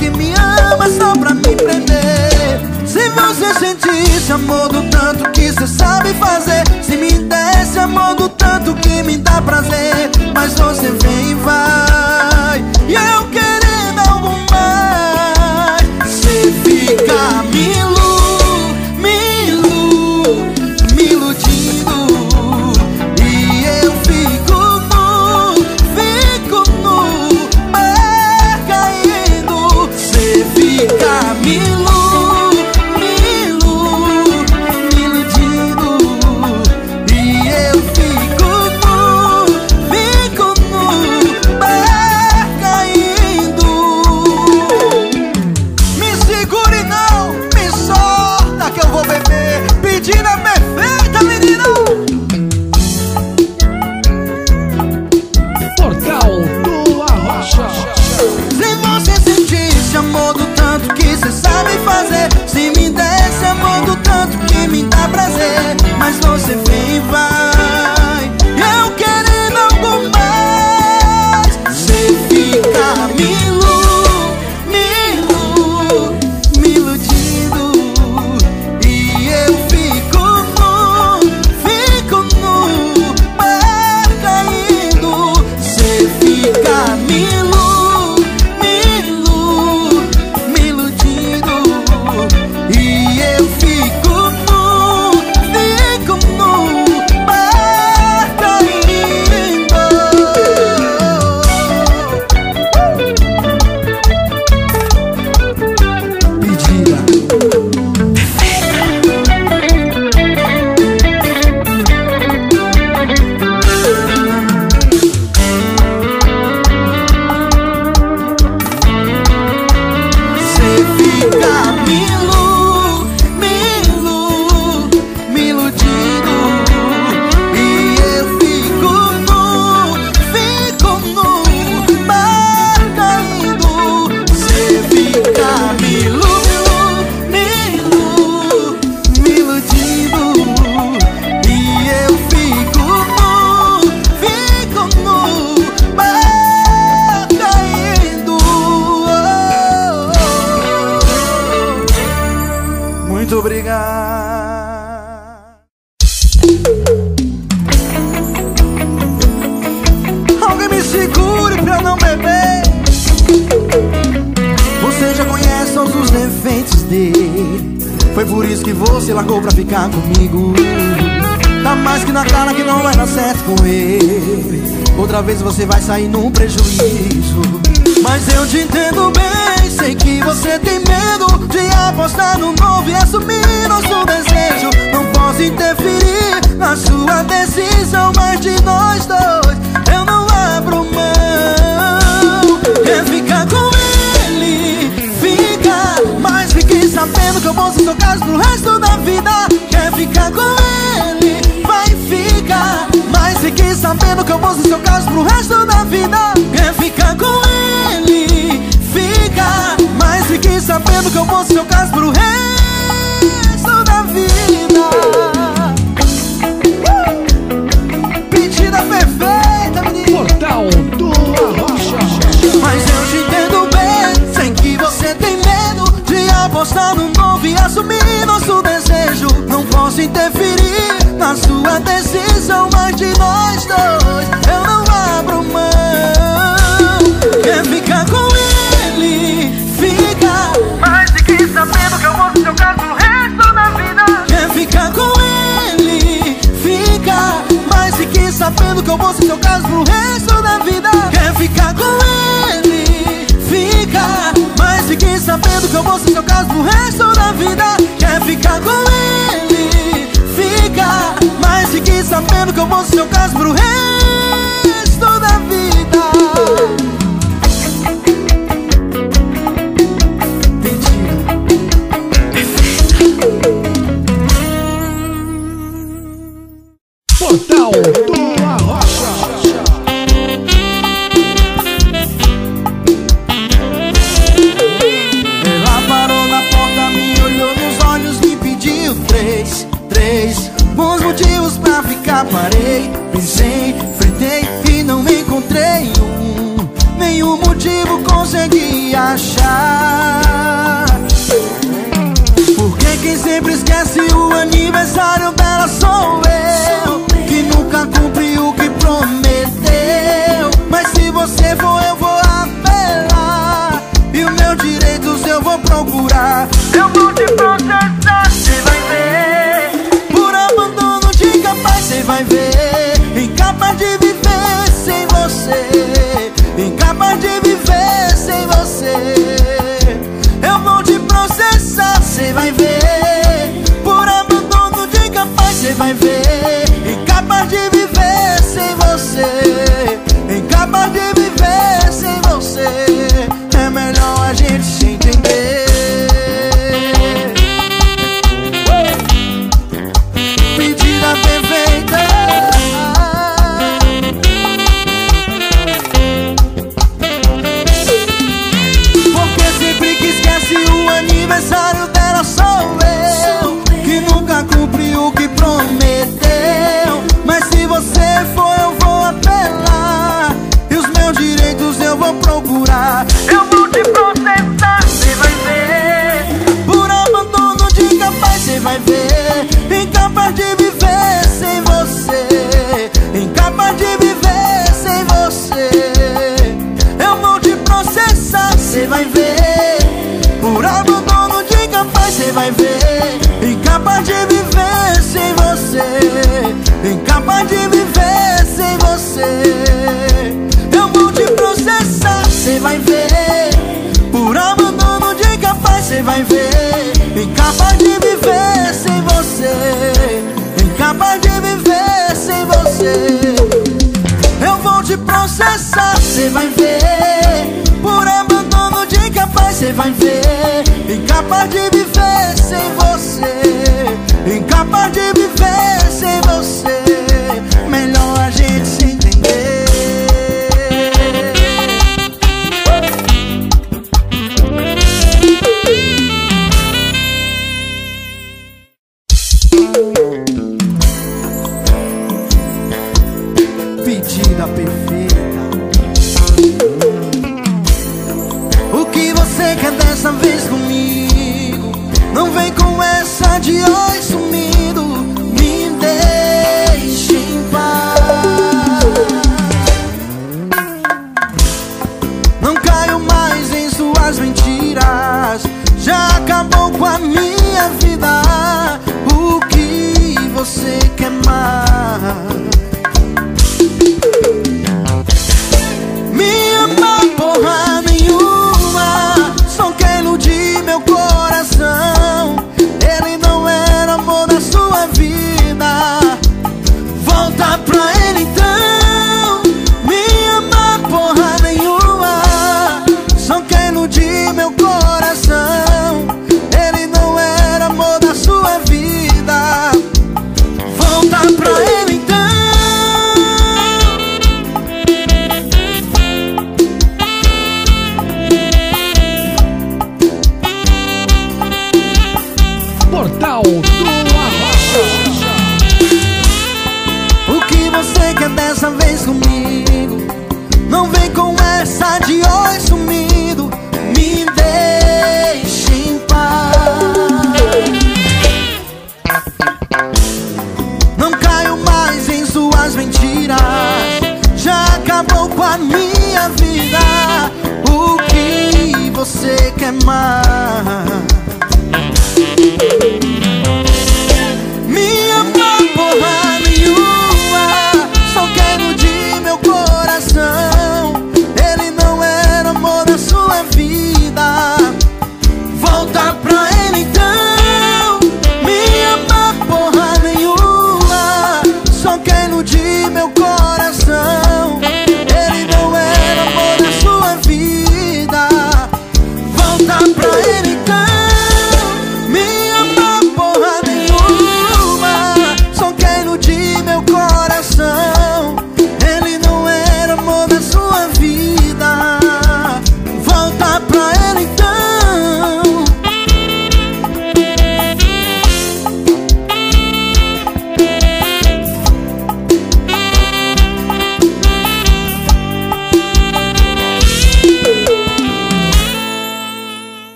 que me ama só pra me prender. Se você sentisse amor do tanto que cê sabe fazer Mas de nós dois. Eu não abro mão. Quer ficar com ele, fica. Mas fique sabendo que eu vou ser seu caso pro resto da vida. Quer ficar com ele, vai ficar. Mas fique sabendo que eu vou ser seu caso pro resto da vida. Quer ficar com ele, fica. Mas fique sabendo que eu vou ser seu caso pro resto e assumir nosso desejo Não posso interferir na sua decisão Mas de nós dois eu não abro mão. Quer ficar com ele, fica. Mas fique sabendo que eu vou ser seu caso o resto da vida. Quer ficar com ele, fica. Mas fique sabendo que eu vou ser seu caso pro resto sabendo que eu vou ser seu caso pro resto da vida. Quer ficar com ele, fica. Mas fique sabendo que eu vou ser seu caso pro resto da vida. Portal parei, pensei, enfrentei e não encontrei um. Nenhum motivo consegui achar. Porque quem sempre esquece o aniversário dela sou eu Que nunca cumpri o que prometeu? Mas se você for eu vou apelar E os meus direitos eu vou procurar. Eu vou te procurar vai ver. você vai ver. Incapaz de viver sem você. Incapaz de viver sem você. Eu vou te processar, você vai ver. Por abandono de incapaz, você vai ver. Incapaz de viver sem você. Incapaz de viver sem você.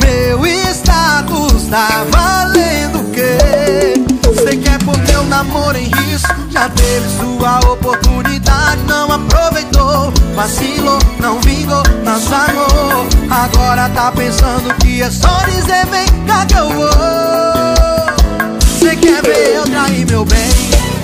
Meu status tá valendo o quê? Você quer pôr teu namoro em risco Já teve sua oportunidade, não aproveitou Vacilou, não vingou, nosso amor Agora tá pensando que é só dizer vem cá que eu vou Cê quer ver eu trair meu bem?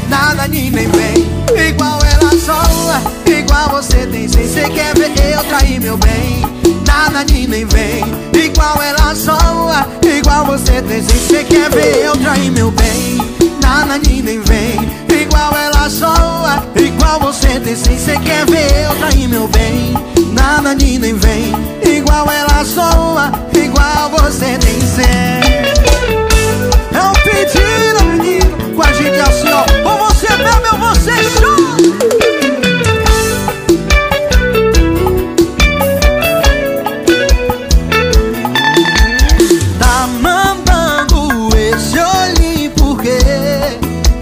Nada nem nem vem Igual ela só uma, igual você tem sem Cê quer ver eu trair meu bem? Nada nem nem vem Igual ela só uma, igual você tem sem Cê quer ver eu trair meu bem? Nada nem nem vem Igual ela só uma, igual você tem sem Cê quer ver eu trair meu bem? Nada nem nem vem Igual ela só uma, igual você tem sem é um pedido, menino Com a gente é assim, ó. Ou você bebe ou você chora. Tá mandando esse olhinho porque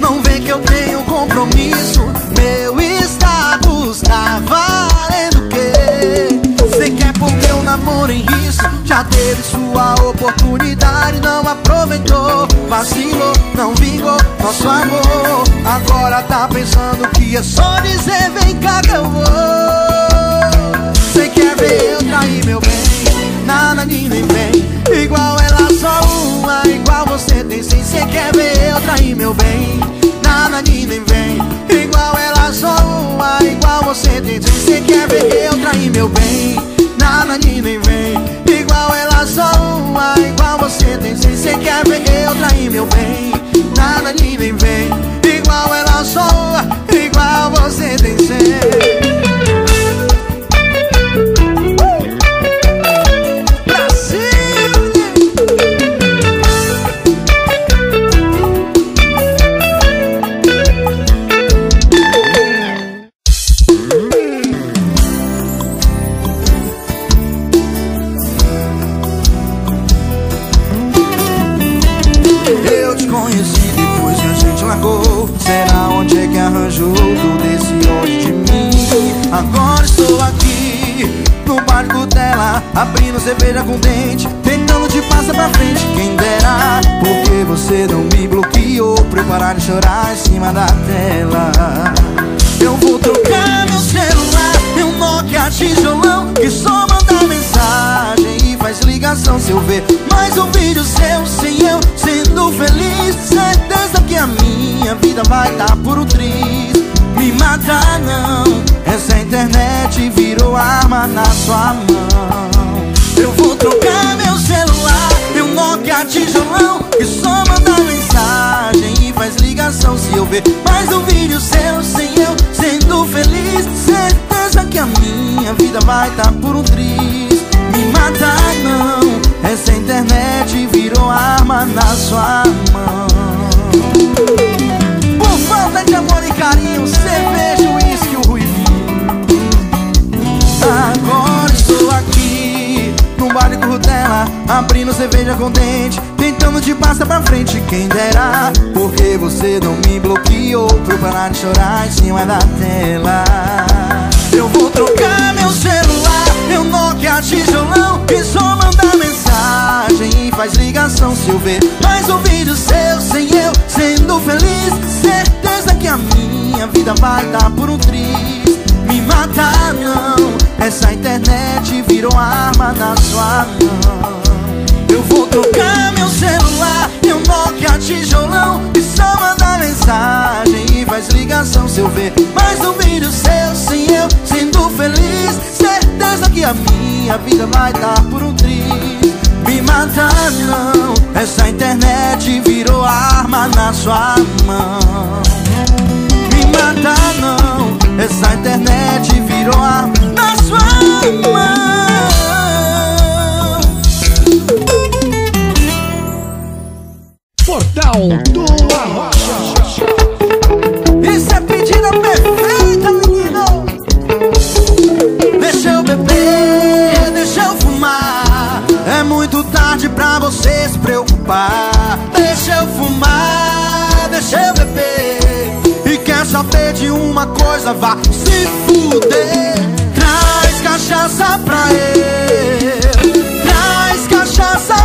Não vê que eu tenho compromisso. Meu status tá valendo o quê? Cê quer pôr meu namoro em risco. Já teve sua oportunidade, não aproveitou Vacilou, não vingou nosso amor. Agora tá pensando que é só dizer vem cá que eu vou. Cê quer ver eu trair meu bem. Nada nem nem vem. Igual ela só uma Igual você tem. Sem Cê quer ver eu trair meu bem. Nada nem nem vem Nada nem vai dar por um triz. Me matar não. Essa internet virou arma na sua mão. Eu vou trocar meu celular Meu Nokia tijolão Que só manda mensagem e faz ligação Se eu ver mais um vídeo seu sem eu sendo feliz. Certeza que a minha vida vai dar por um triz. Me matar não. Essa internet virou arma na sua mão De amor e carinho Cerveja, uísque, o ruivinho. Agora estou aqui no barco dela Abrindo cerveja com dente Tentando te passar pra frente Quem dera Porque você não me bloqueou Pra parar de chorar em cima da tela. Eu vou trocar meu celular Meu Nokia tijolão Que só manda mensagem e faz ligação Se eu ver mais um vídeo seu Sem eu sendo feliz Certeza que a minha vida vai dar por um triz Me matar não. Essa internet virou arma na sua mão. Eu vou trocar meu celular Meu Nokia tijolão. E só mandar mensagem e faz ligação Se eu ver. Mais um vídeo seu Sem eu sendo feliz. Certeza que a minha vida vai dar por um triz Me matar não. Essa internet virou arma na sua mão mata não. Essa internet virou a na sua mão. Portal do Arrocha. Isso é pedida perfeita, menino. Deixa eu beber, deixa eu fumar. É muito tarde pra você se preocupar. Deixa eu fumar, deixa eu beber saber de uma coisa, vá se fuder. Traz cachaça pra eu Traz cachaça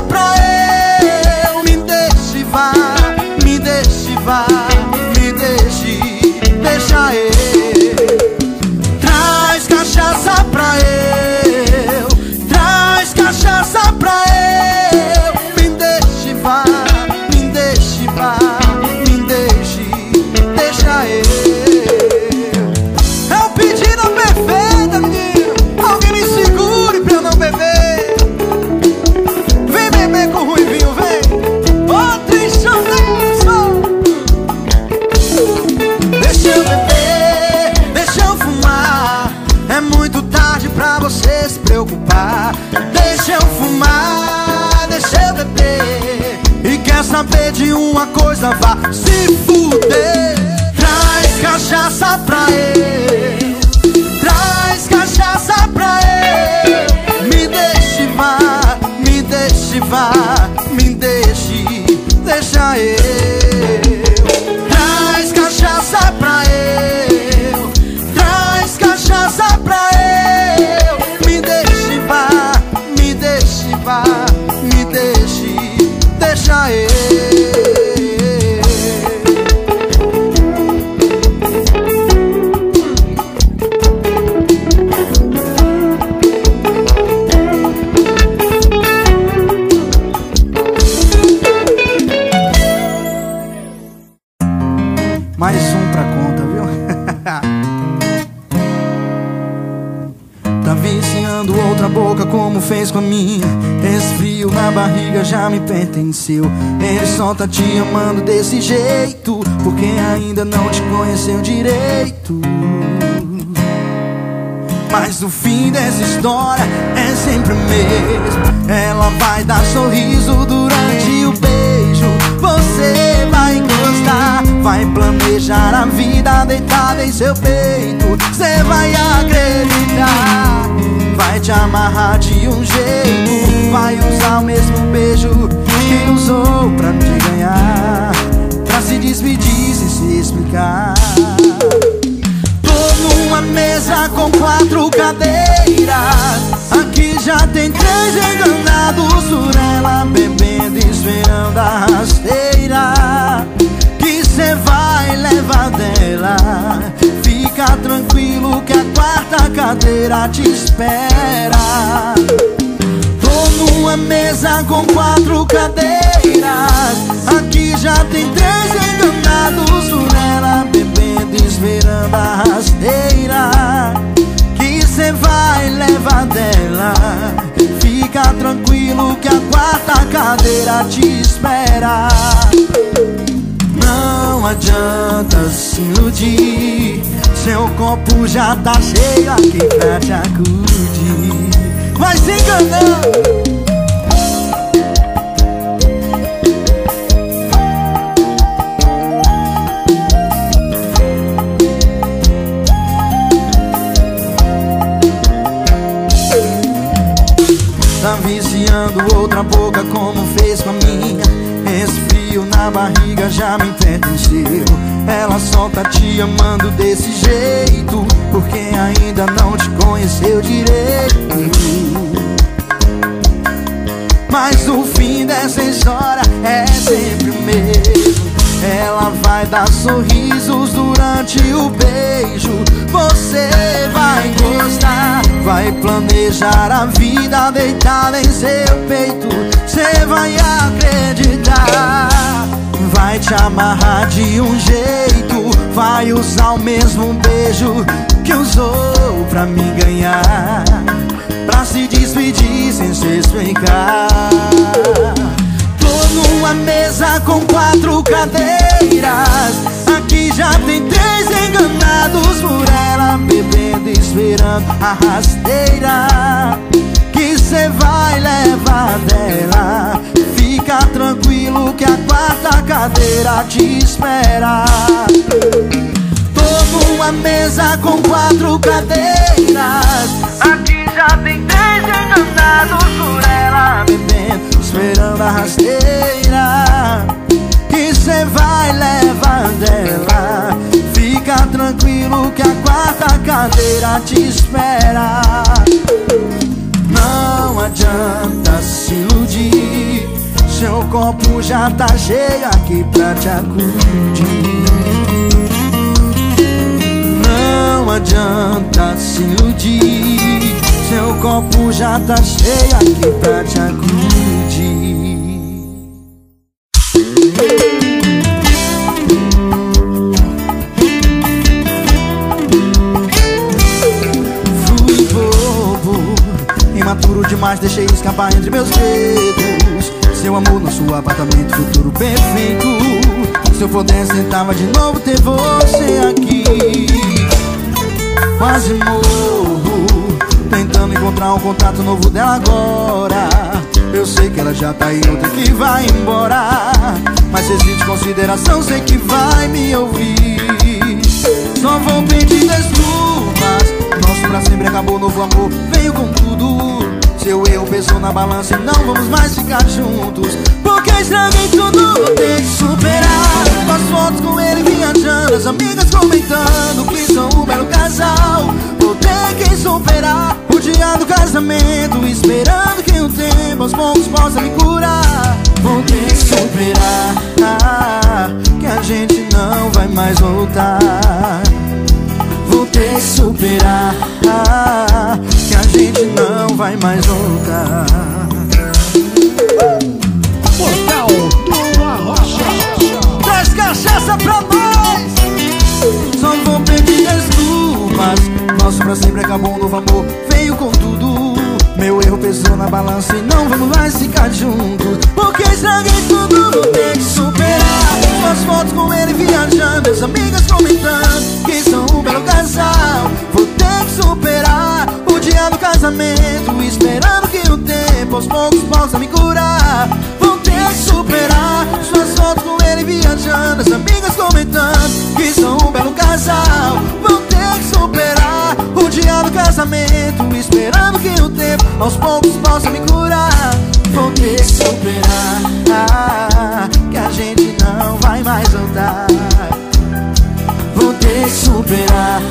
Ela vai dar sorriso durante o beijo. Você vai gostar Vai planejar a vida deitada em seu peito. Você vai acreditar Vai te amarrar de um jeito. Vai usar o mesmo beijo que usou pra te ganhar Pra se despedir sem se explicar com quatro cadeiras. Aqui já tem três enganados por ela Bebendo e esperando a rasteira. Que cê vai levar dela? Fica tranquilo que a quarta cadeira te espera. Tô numa mesa com quatro cadeiras. Aqui já tem três enganados por ela Bebendo e esperando a rasteira Que cê vai levar dela. Fica tranquilo que a quarta cadeira te espera. Não adianta se iludir. Seu copo já tá cheio aqui pra te acudir. Vai se enganando Tá viciando outra boca como fez com a minha. Esse frio na barriga já me pertenceu. Ela só tá te amando desse jeito Porque ainda não te conheceu direito. Mas o fim dessa história é sempre o mesmo. Ela vai dar sorrisos durante o beijo. Você vai gostar Vai planejar a vida deitada em seu peito. Você vai acreditar Vai te amarrar de um jeito. Vai usar o mesmo beijo que usou pra me ganhar. Pra se despedir sem se explicar. Tô numa mesa com quatro cadeiras Aqui já tem três enganados por ela Bebendo esperando a rasteira Que cê vai levar dela. Fica tranquilo que a quarta cadeira te espera. Tô numa mesa com quatro cadeiras. Aqui já tem três enganados por ela Bebendo, esperando a rasteira você vai levar dela Fica tranquilo que a quarta cadeira te espera. Não adianta se iludir. Seu copo já tá cheio aqui pra te acudir. Não adianta se iludir. Seu copo já tá cheio aqui pra te acudir demais, deixei escapar entre meus dedos. Seu amor no seu apartamento, futuro perfeito. Se eu pudesse, tentava de novo ter você aqui. Quase morro, tentando encontrar um contato novo dela agora. Eu sei que ela já tá em outra que vai embora. Mas existe consideração, sei que vai me ouvir. Só vou pedir desculpas. Nosso pra sempre acabou, novo amor veio com tudo. Seu erro pesou na balança e não vamos mais ficar juntos. Porque estraguei tudo, vou ter que superar. As fotos com ele viajando, as amigas comentando que são um belo casal. Vou ter que superar o dia do casamento, esperando que o tempo aos poucos possa me curar. Vou ter que superar, que a gente não vai mais voltar. Vou ter que superar. Que a gente não vai mais voltar. Portal do Arrocha. Traz cachaça pra nós. Só vou pedir desculpas. Nosso pra sempre acabou, um novo amor Veio com tudo Meu erro pesou na balança E não vamos mais ficar juntos. Porque estraguei tudo, vou ter que superar. Suas fotos com ele viajando As amigas comentando. Que são um belo casal? Vou ter que superar. O dia do casamento Esperando que o tempo aos poucos possa me curar. Vou que superar. Suas fotos com ele viajando As amigas comentando Que são um belo casal. Vou ter que superar O dia do casamento Esperando que o tempo aos poucos possa me curar. Vou ter que superar Que a gente não vai mais voltar Vou ter que superar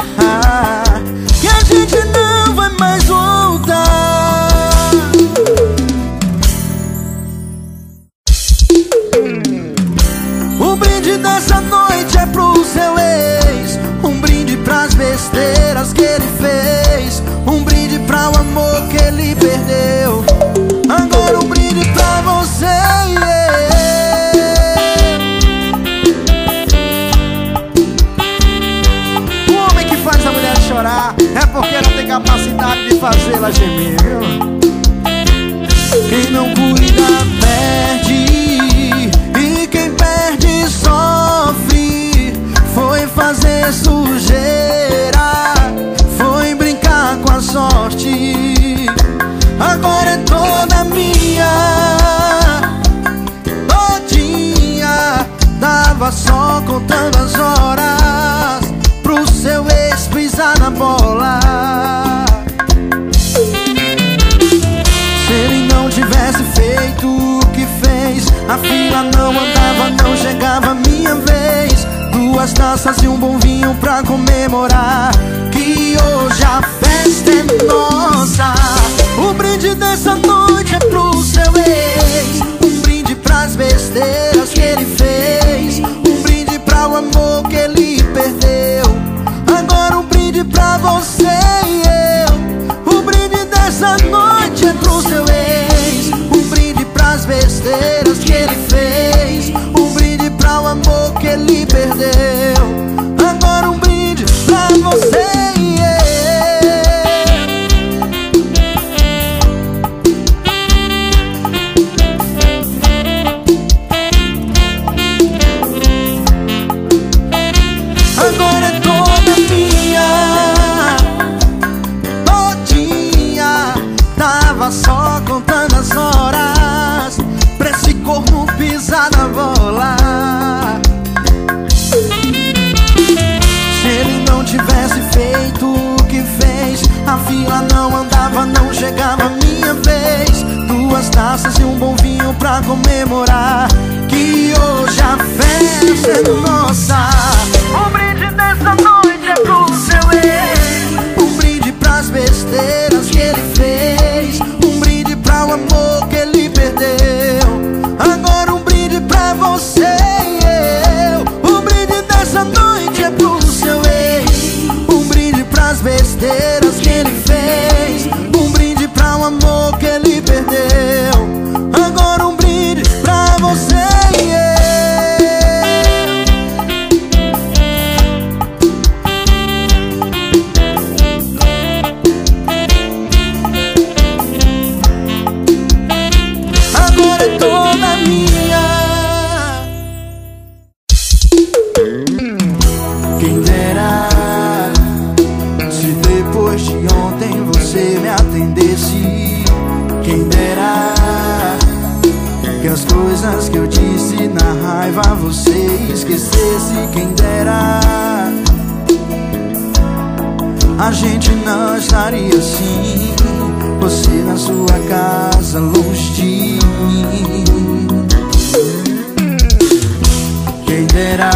gente não estaria assim. Você na sua casa, longe de mim. Quem dera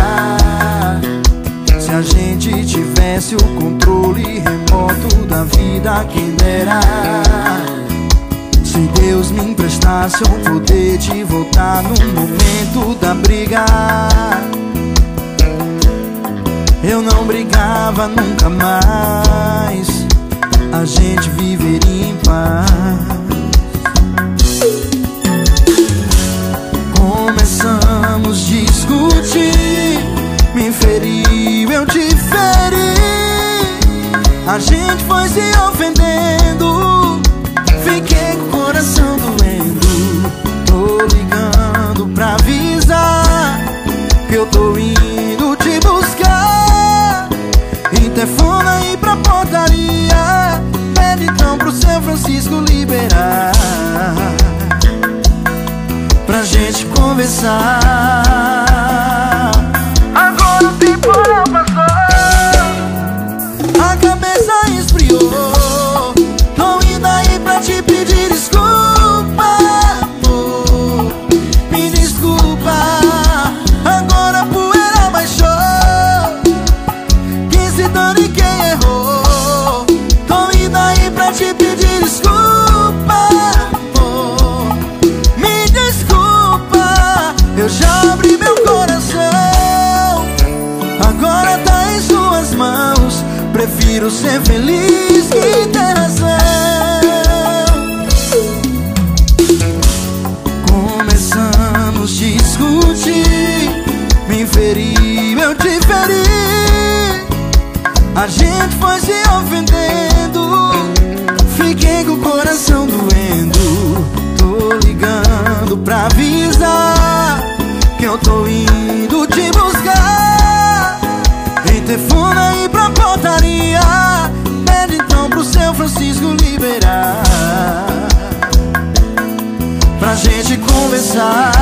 Se a gente tivesse o controle remoto da vida Quem dera Se Deus me emprestasse o poder de voltar no momento da briga. Eu não brigava nunca mais. A gente viveria em paz. Começamos a discutir. Me feriu, eu te feri. A gente foi se ofendendo. Fiquei com o coração doendo. Tô ligando pra avisar Que eu tô indo. Francisco liberar Pra gente conversar. না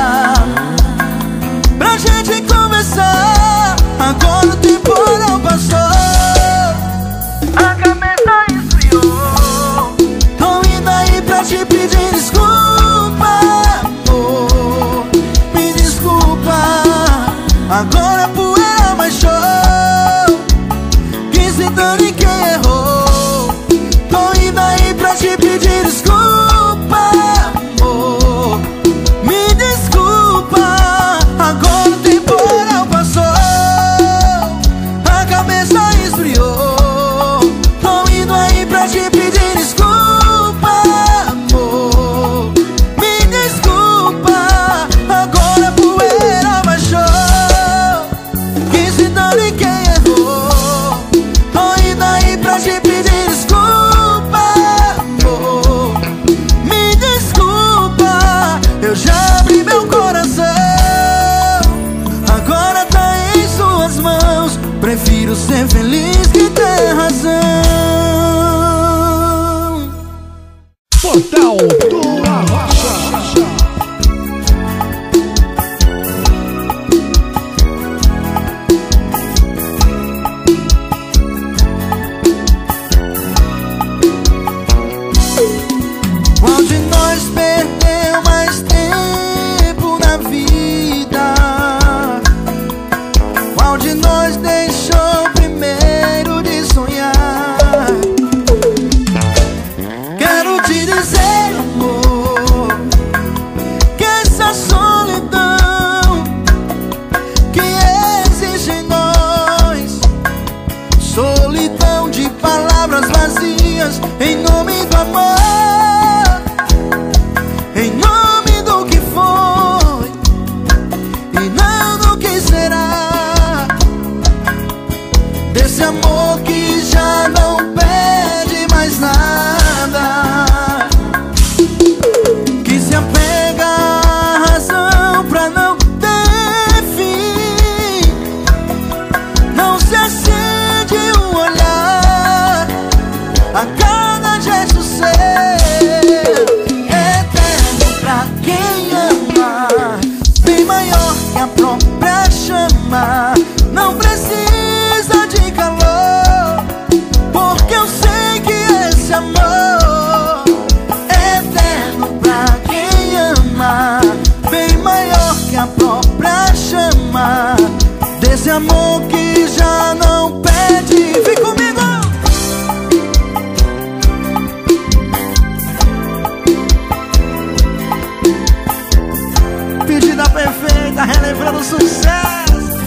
sucesso.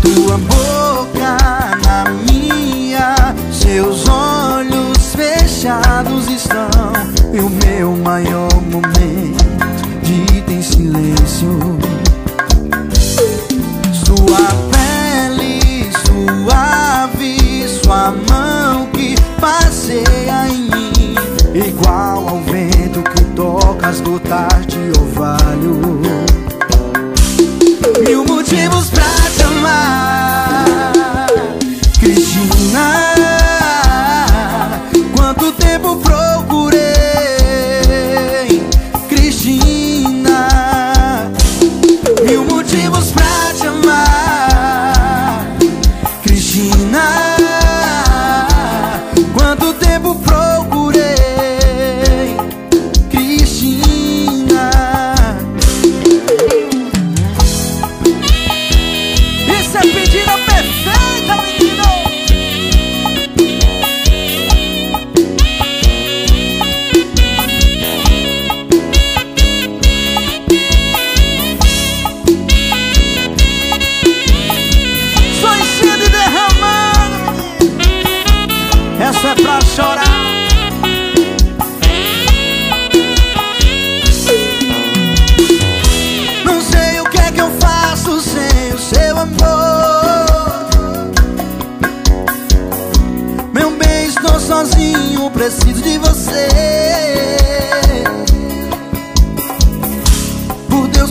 Tua boca na minha Seus olhos fechados estão. E o meu maior momento de em silêncio. Sua pele suave Sua mão que passeia em mim. Igual ao vento que toca as gotas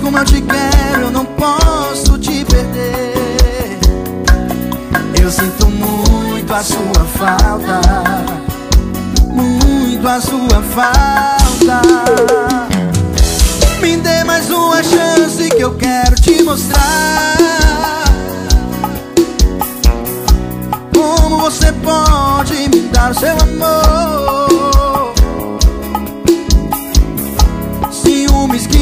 como eu te quero, eu não posso te perder. Eu sinto muito a sua falta Muito a sua falta. Me dê mais uma chance que eu quero te mostrar. Como você pode me dar o seu amor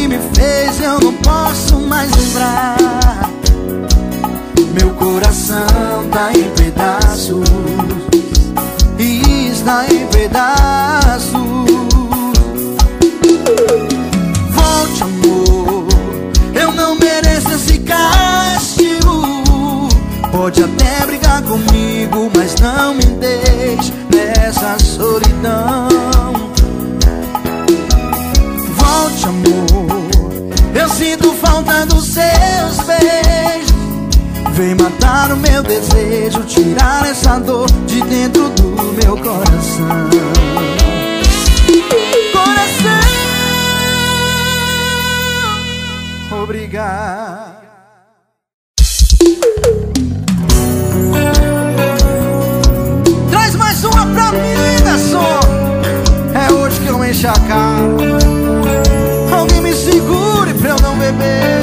que me fez eu não posso mais lembrar Meu coração tá em pedaços E está em pedaços Volte, amor. Eu não mereço esse castigo. Pode até brigar comigo, mas não me deixe nessa solidão. Volte, amor. Sinto falta dos seus beijos. Vem matar o meu desejo, tirar essa dor de dentro do meu coração. Coração, obrigado. Traz mais uma pra mim, garçom. É hoje que eu encho a cara. Alguém me segure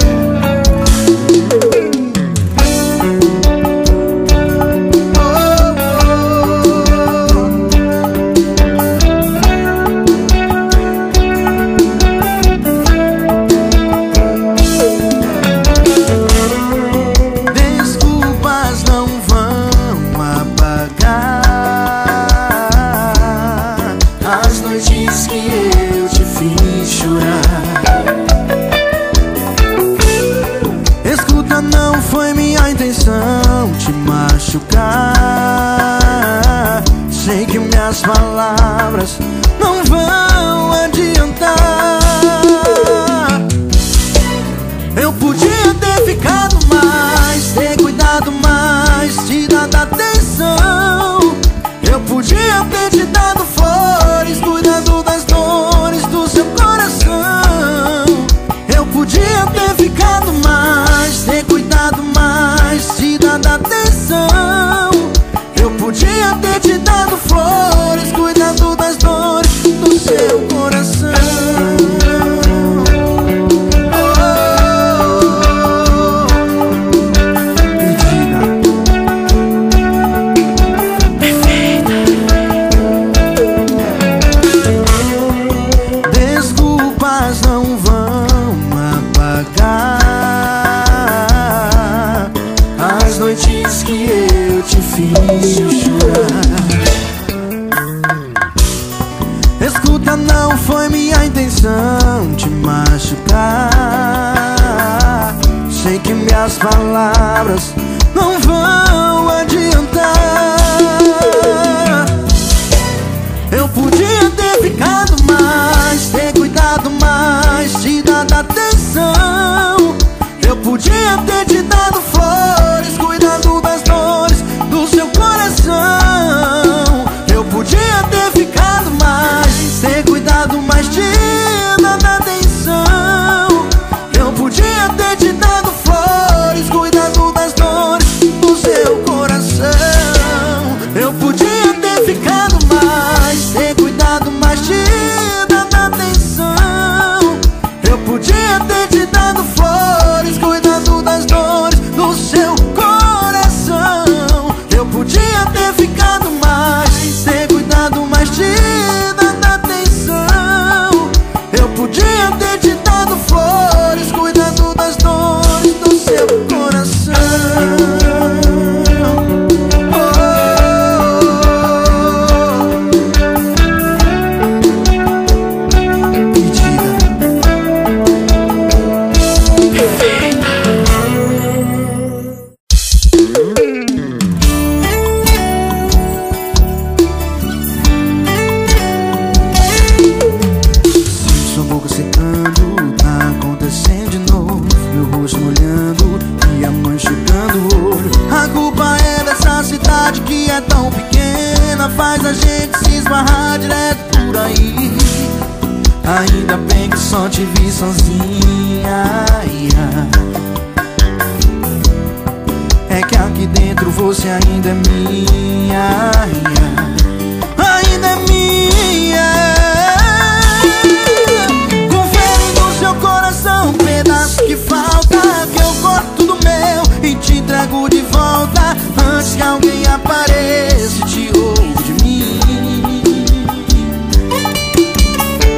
apareço te ouvo de mim.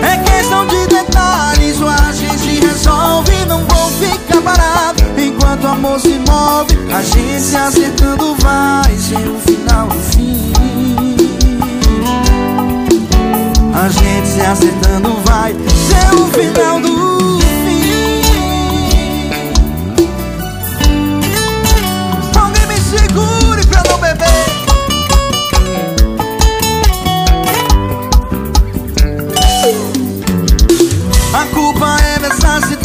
É questão de detalhes, o agente resolve Não vou ficar parado. Enquanto o amor se move A gente se acertando vai ser o final do fim. A gente se acertando vai ser o final do fim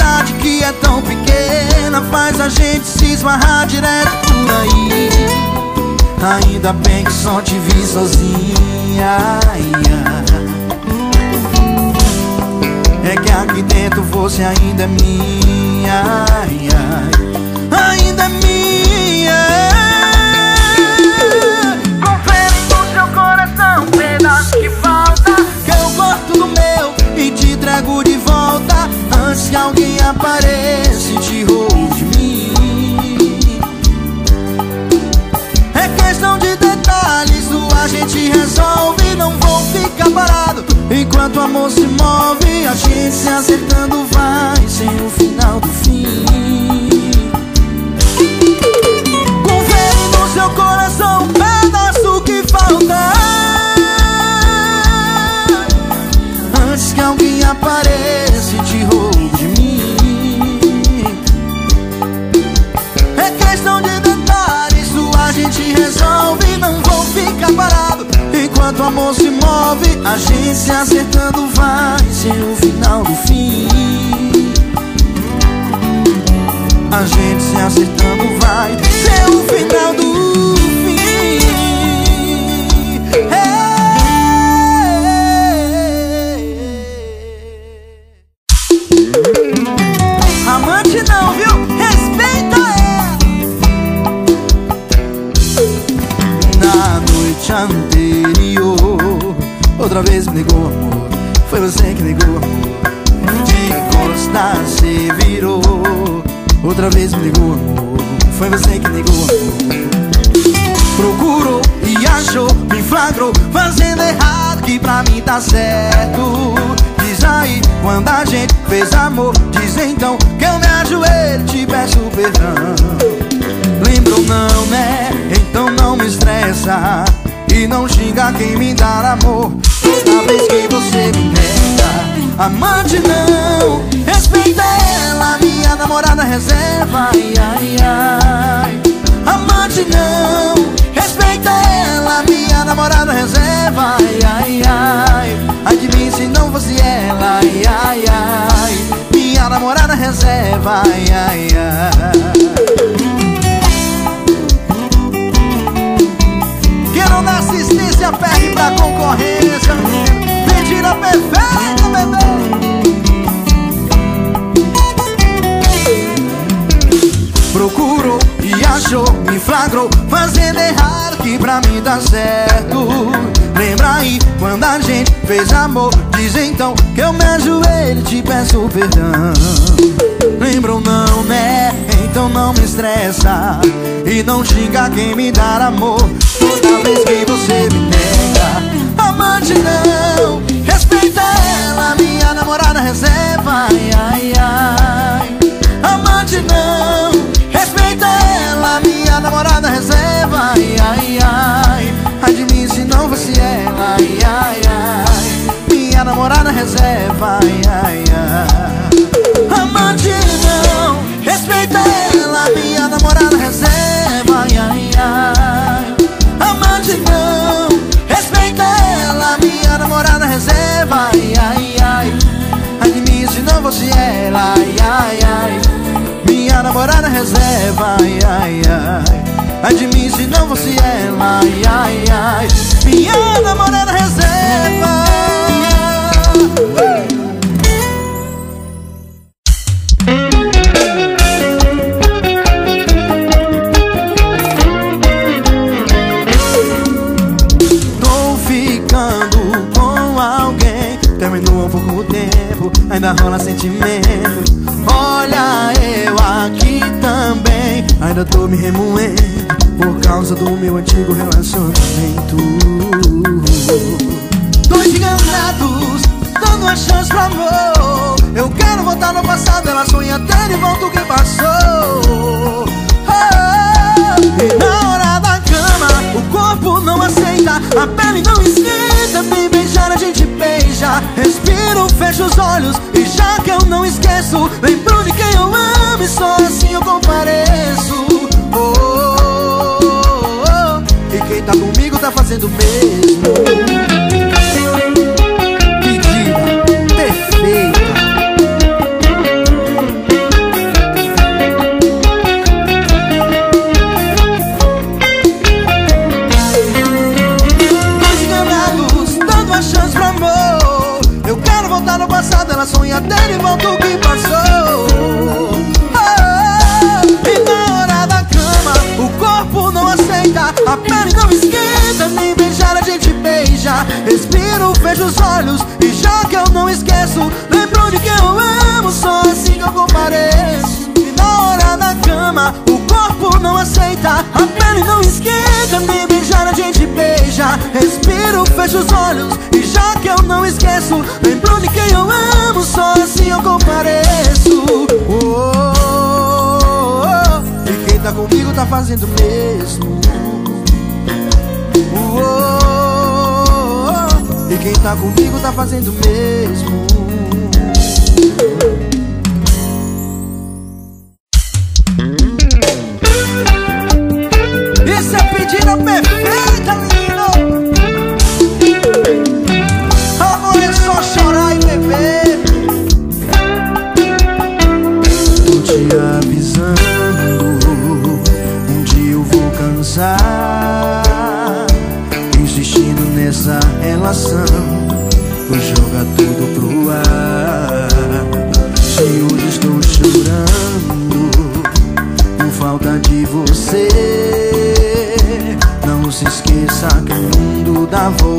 cidade que é tão pequena Faz a gente se esbarrar direto por aí. Ainda bem que só te vi sozinha É que aqui dentro você ainda é minha Ainda é minha. Antes que alguém aparece te roubo de mim. É questão de detalhes, o a gente resolve Não vou ficar parado. Enquanto o amor se move A gente se acertando vai Sem o final do fim. Confere no seu coração o pedaço que falta. Antes que alguém apareça resolve, não vou ficar parado. Enquanto o amor se move, a gente se acertando vai Ser o final do fim. A gente se acertando vai Ser o final do fim. Hey! Outra vez me negou amor Foi você que negou amor De costas se virou Outra vez me negou amor Foi você que negou amor Procurou e achou Me flagrou fazendo errado Que pra mim tá certo. Diz aí quando a gente fez amor Diz então que eu me ajoelho Te peço perdão. Lembrou não, né? Então não me estressa E não xinga quem me dá amor. Toda vez que você me nega Amante não Respeita ela, minha namorada reserva. Ai, ai, ai. Amante não Respeita ela, minha namorada reserva. Ai, ai, ai. Ai se não fosse ela. Ai, ai, ai. Minha namorada reserva. Ai, ai, ai assistência perde pra concorrência Mentira perfeita, bebê. Procurou e achou, me flagrou Fazendo errado que pra mim dá certo Lembra aí quando a gente fez amor? Diz então que eu me ajoelho e te peço perdão. Lembram não, né? Então não me estressa. E não xinga quem me dá amor. Toda vez que você me nega Amante não. Respeita ela, minha namorada reserva. Ai, ai, ai. Amante não. Respeita ela, minha namorada reserva. Ai, ai, ai não fosse ela Ai, ai, ai. Minha namorada reserva Ai, ai, ai. Amante não Respeita ela, minha namorada reserva Ai, ai, ai. Amante não Respeita ela, minha namorada reserva Ai, ai, ai. Mim se não fosse ela Ai, ai, ai. Minha namorada reserva Ai, ai, ai Ai de mim se não fosse ela Ai, ai, ai Minha namorada reserva. Tô ficando com alguém. Terminou há pouco tempo. Ainda rola sentimento. Olha eu aqui também Ainda tô me remoendo Por causa do meu antigo relacionamento. Dois enganados Dando uma chance pro amor. Eu quero voltar no passado Ela sonha até de volta o que passou. E na hora da cama O corpo não aceita A pele não esquenta Me beijar a gente beija. Respiro, fecho os olhos E já que eu não esqueço Lembro de quem eu amo E só assim eu compareço. Oh, oh, oh. E quem tá comigo tá fazendo o mesmo. Pedida perfeita. Dois Respiro, fecho os olhos e já que eu não esqueço Lembro de que eu amo, só assim que eu compareço. E na hora da cama, o corpo não aceita A pele não esquenta, nem beijar a gente beija. Respiro, fecho os olhos e já que eu não esqueço Lembro de quem eu amo, só assim eu compareço. Oh, oh, oh. E quem tá comigo tá fazendo o mesmo. Oh, oh, oh. Quem tá comigo tá fazendo mesmo. Isso é pedida perfeita,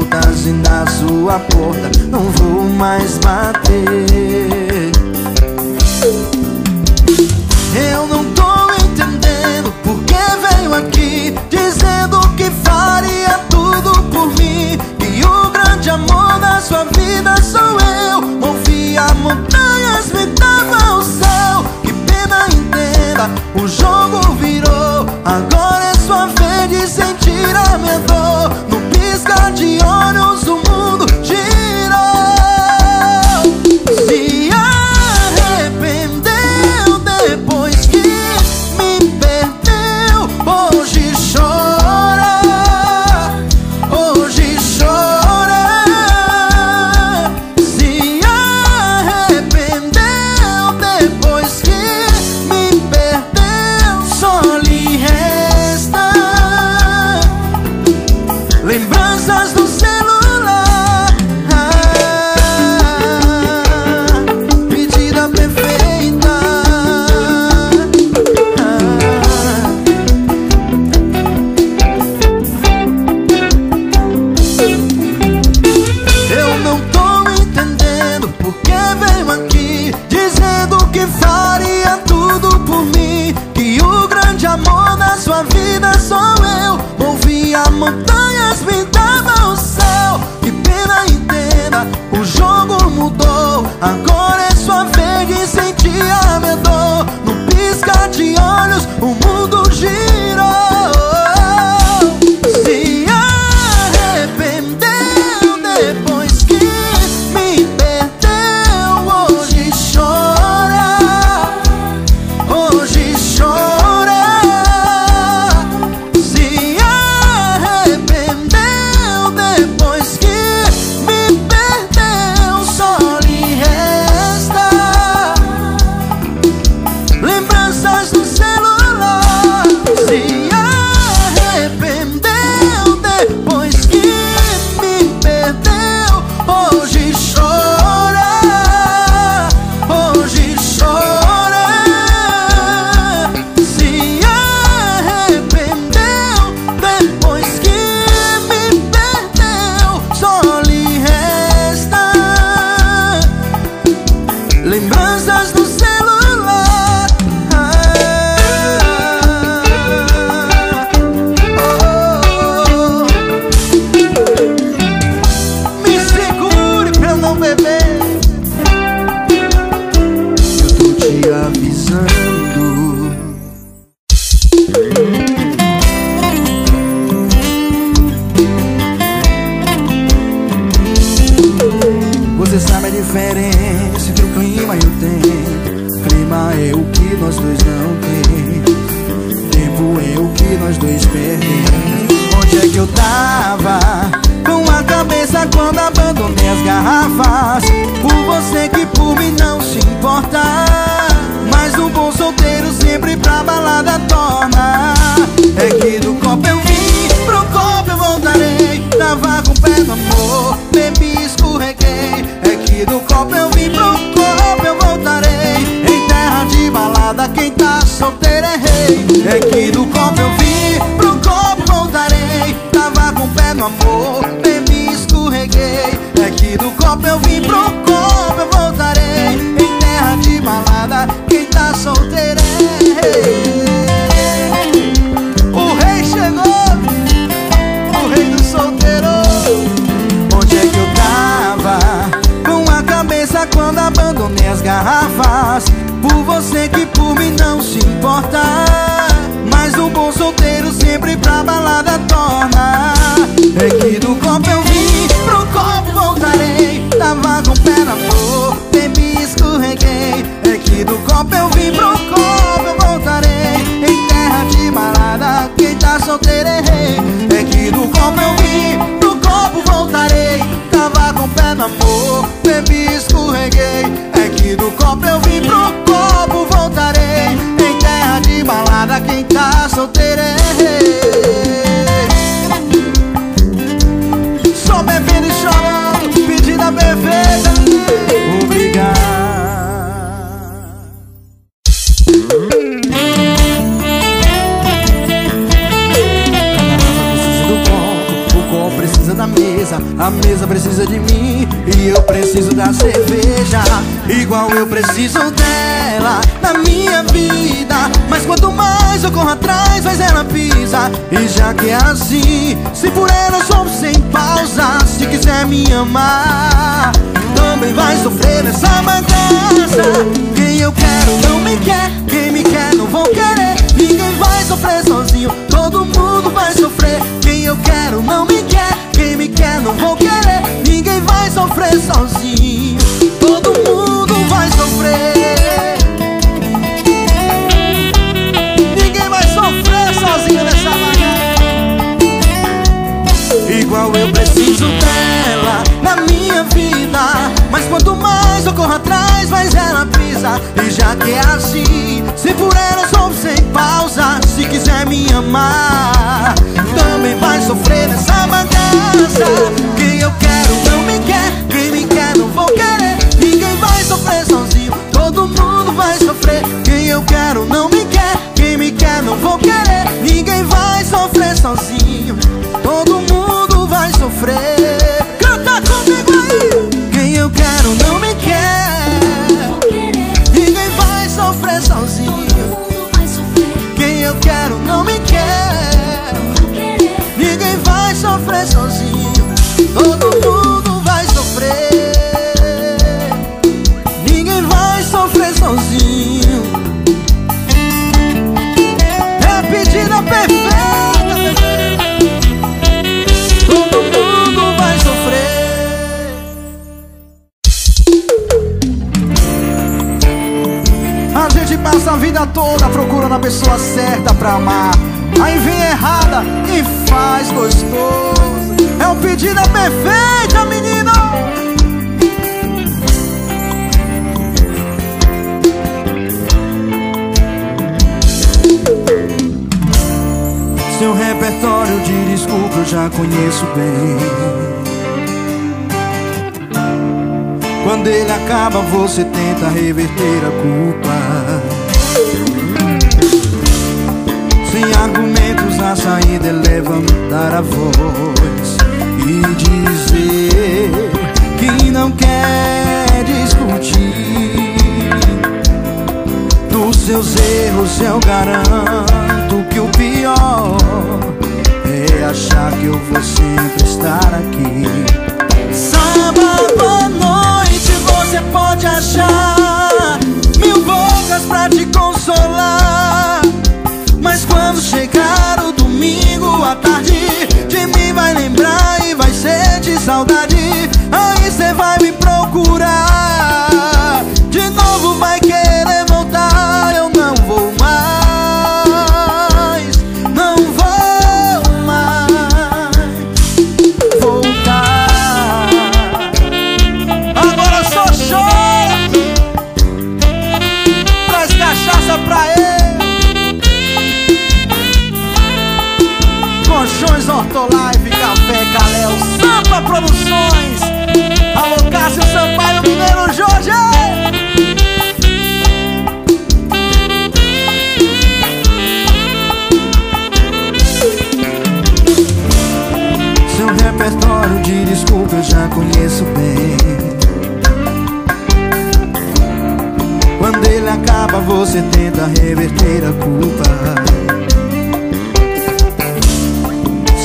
portas e na sua porta não vou mais bater. Eu não tô entendendo porque veio aqui dizendo que faria tudo por mim. E o grande amor da sua vida sou eu. Ouvia montanhas, me dava o céu. Que pena, entenda, o jogo virou agora. de ônus, um de olhos, assim, se por ela sou sem pausa, se quiser me amar, também vai sofrer nessa bagaça. Quem eu quero não me quer, quem me quer não vou querer. Ninguém vai sofrer sozinho, todo mundo vai sofrer. Quem eu quero não me quer, quem me quer não vou querer. Ninguém vai sofrer sozinho, todo mundo vai sofrer. Igual eu preciso dela na minha vida. Mas quanto mais eu corro atrás, mais ela pisa. E já que é assim, se por ela sou sem pausa Se quiser me amar, também vai sofrer nessa bagaça Quem eu quero não me quer, quem me quer não vou querer. Ninguém vai sofrer sozinho, todo mundo vai sofrer. Quem eu quero não me quer, quem me quer não vou querer. Ninguém vai sofrer sozinho, todo mundo sofrer toda procurando a pessoa certa pra amar. Aí vem errada e faz gostoso. É o pedida perfeita, menino. Seu repertório de desculpa eu já conheço bem. Quando ele acaba, você tenta reverter a culpa. Sem argumentos, a saída é levantar a voz e dizer que não quer discutir. Dos seus erros, eu garanto que o pior é achar que eu vou sempre estar aqui. Sábado à noite você pode achar mil bocas pra te consolar. Quando chegar o domingo à tarde, de mim vai lembrar e vai ser de saudade. Aí cê vai me procurar, acaba, você tenta reverter a culpa.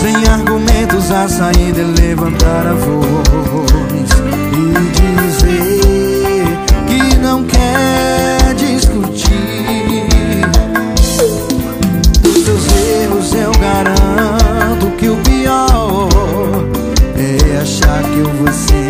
Sem argumentos, a saída é levantar a voz e dizer que não quer discutir. Dos seus erros, eu garanto que o pior é achar que eu vou sempre